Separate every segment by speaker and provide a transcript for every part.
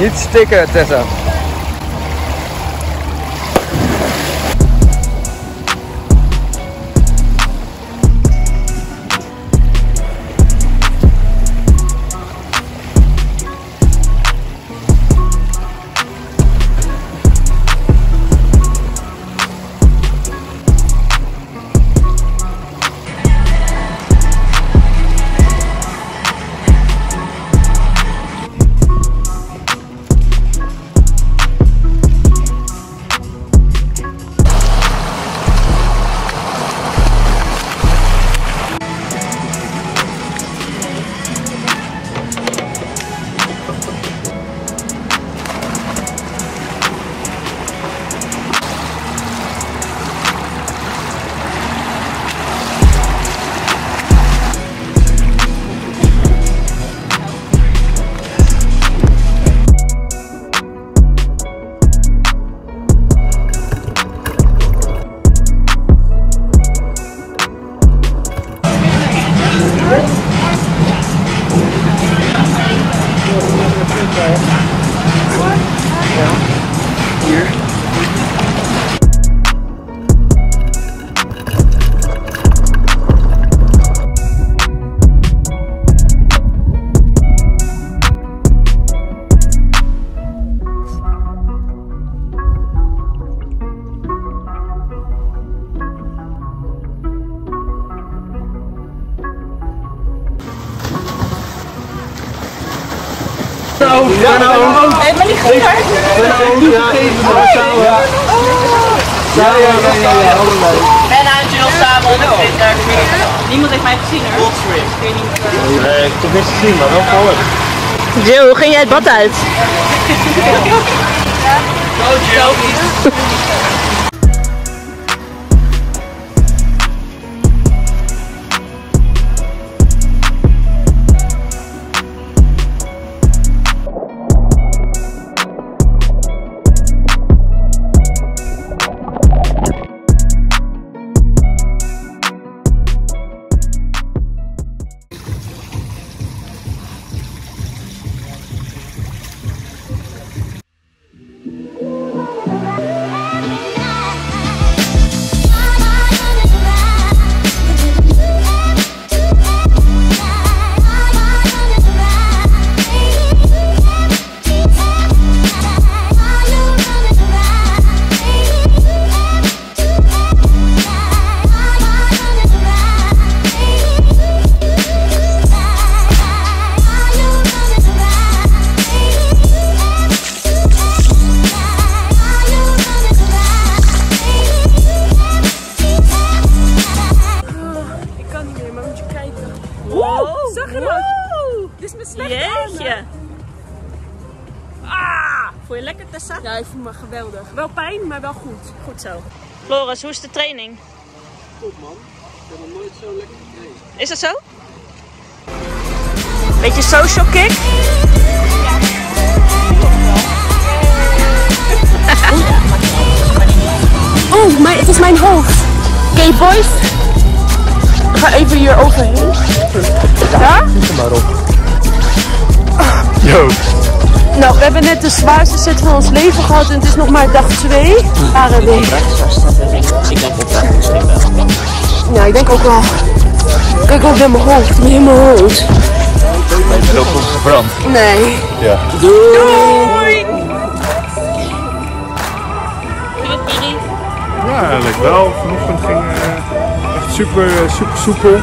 Speaker 1: hiç take it this. Stikken, Tessa.
Speaker 2: Hey, maar die ging er. Ben en Jill samen op de. Niemand heeft mij gezien hoor. Ik weet niet.
Speaker 3: Nee, ik heb niks gezien, maar wel gehoord.
Speaker 2: Jill, hoe ging jij het bad uit? voel je lekker Tessa?
Speaker 4: Ja, ik voel me geweldig. Wel pijn, maar wel goed.
Speaker 2: Goed zo. Floris, hoe is de training?
Speaker 1: Goed man. Ik heb nog nooit zo lekker getraind.
Speaker 2: Is dat zo? Beetje social kick?
Speaker 4: Oh, maar het is mijn hoofd. Oké, boys. Ik ga even hier overheen. Ja?
Speaker 1: Zet maar op.
Speaker 4: we hebben net de zwaarste set van ons leven gehad en het is nog maar dag 2. Waren we.
Speaker 3: Ik denk oprecht misschien wel.
Speaker 4: Ja, ik denk ook wel. Kijk ook naar mijn hoofd, mijn hele hoofd.
Speaker 1: Maar je bent ook goed gebrand.
Speaker 4: Nee.
Speaker 1: Ja.
Speaker 2: Doei!
Speaker 5: Ja, eigenlijk wel. Vanochtend ging eh, echt super, super soepel.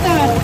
Speaker 5: Stop.